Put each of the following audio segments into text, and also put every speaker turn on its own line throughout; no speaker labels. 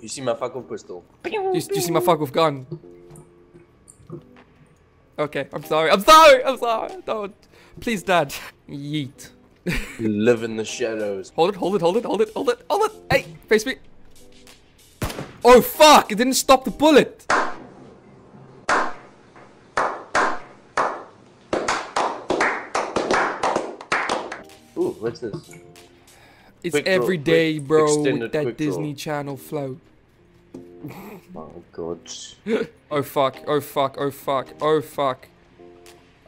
You see my fucking pistol.
Do you, do you see my fuck off gun? Okay, I'm sorry. I'm sorry. I'm sorry. Don't. Please, Dad. Yeet.
You live in the shadows.
Hold it. Hold it. Hold it. Hold it. Hold it. Hold it. Hey, face me. Oh fuck! It didn't stop the bullet.
Ooh, what's this?
It's
Quick draw,
every day,
quick
bro, with that
quick draw.
Disney Channel flow.
Oh god.
Oh fuck! Oh fuck! Oh fuck! Oh fuck!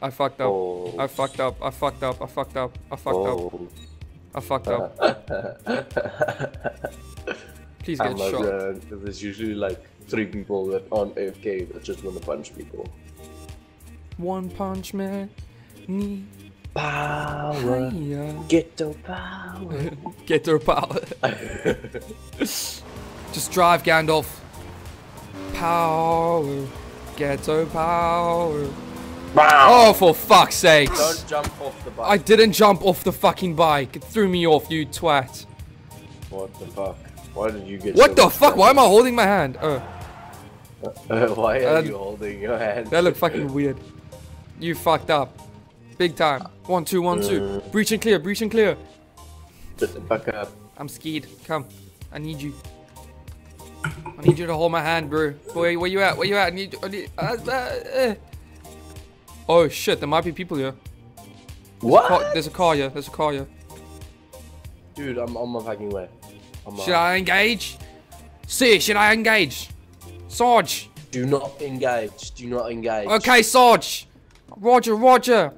I fucked up.
Oh.
I fucked up. I fucked up. I fucked up. I fucked up.
Oh.
I fucked up. Please get
not
shot.
uh, There's usually like three people that aren't AFK that just want to punch people.
One punch man. Knee.
Power.
Hiya.
Ghetto power.
Their power. Just drive, Gandalf. Power. Ghetto power. Oh, for fuck's sakes.
Don't jump off the bike.
I didn't jump off the fucking bike. It threw me off, you twat.
What the fuck? Why did you get
What
so
the fuck? Why am I holding my hand? Oh,
why are
Uh,
you holding your hand?
that looked fucking weird. You fucked up. Big time. One, two, one, two. Breach and clear, breach and clear.
The fuck up.
I'm scared. Come. I need you. I need you to hold my hand, bro. Boy, where you at? Where you at? I need. I need uh, uh, uh. Oh shit! There might be people here.
What?
Car, there's a car here. There's a car here.
Dude, I'm on my fucking way. I'm
Should
uh,
I engage? See, should I engage? Sarge.
Do not engage. Do not engage.
Okay, Sarge. Roger, Roger.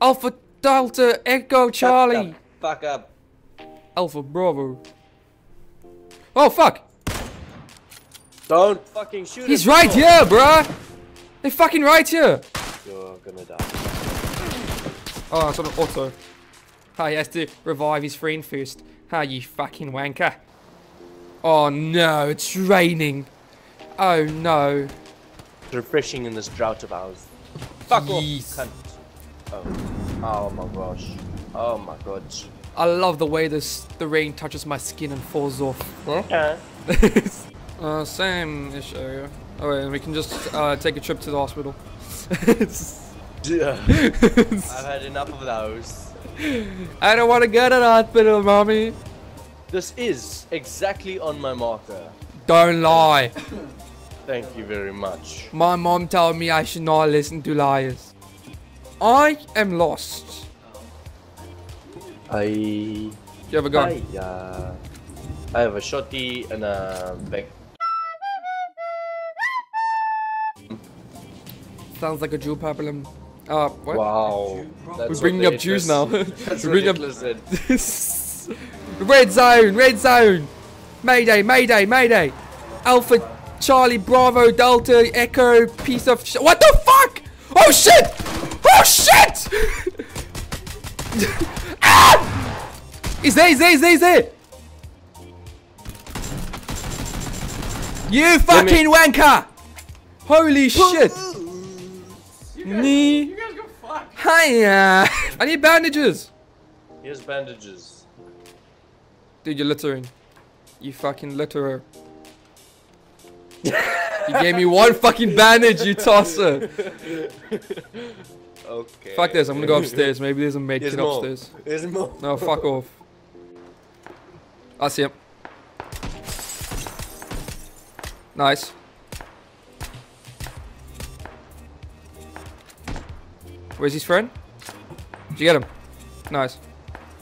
Alpha Delta Echo Charlie.
Fuck up.
Alpha Bravo. Oh fuck!
Don't fucking shoot
He's
at
right
people.
here, bruh. They're fucking right here.
You're gonna die.
Oh, it's on an auto. Oh, he has to revive his friend first. Ah, you fucking wanker. Oh no, it's raining. Oh no.
It's refreshing in this drought of ours. Fuck
Yes.
off, cunt. Oh. oh my gosh. Oh my god.
I love the way this the rain touches my skin and falls off.
Okay.
uh, same-ish area. Oh wait, we can just uh, take a trip to the hospital.
I've had enough of those.
I don't want to go to the hospital, mommy.
This is exactly on my marker.
Don't lie.
Thank you very much.
My mom told me I should not listen to liars. I am lost.
I.
You have a gun?
I, uh, I have a shotty and a back.
Sounds like a Jew problem. Uh, what?
Wow. That's
We're bringing up Jews now.
That's
We're bringing up red zone, red zone. Mayday, mayday, mayday. Alpha, Charlie, Bravo, Delta, Echo, piece of sh- What the fuck? Oh shit! Oh shit! ah! He's there, he's there, he's there, he's there. You fucking wanker! Holy shit! Knee. Hiya! Uh, I need bandages!
Here's bandages.
Dude, you're littering. You fucking litterer. you gave me one fucking bandage, you tosser.
Okay.
Fuck this, I'm gonna go upstairs. Maybe there's a med
There's
kit upstairs.
There's more.
No, fuck off. I see him. Nice. Where's his friend? Did you get him? Nice.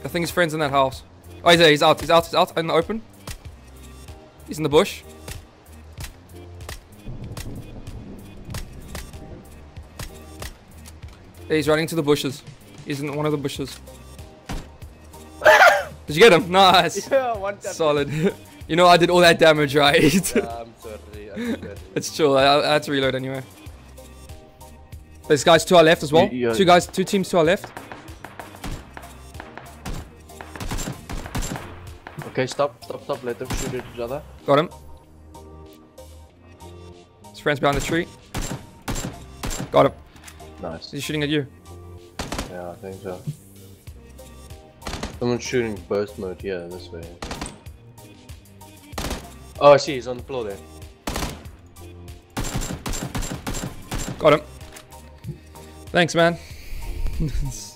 I think his friend's in that house. Oh, he's there. He's out. He's out. He's out in the open. He's in the bush. Yeah, he's running to the bushes. He's in one of the bushes. Did you get him? Nice.
Yeah, one tap.
Solid. you know I did all that damage, right?
Yeah, I'm sorry. I'm sorry.
it's chill. I, I had to reload anyway. There's guys to our left as well.
You-
Two guys, two teams to our left.
Okay, stop, stop, stop. Let them shoot at each other.
Got him. His friend's behind the tree. Got him.
Nice.
He's shooting at you.
Yeah, I think so. Someone's shooting burst mode here, this way. Oh, I see. He's on the floor there.
Got him. Thanks, man.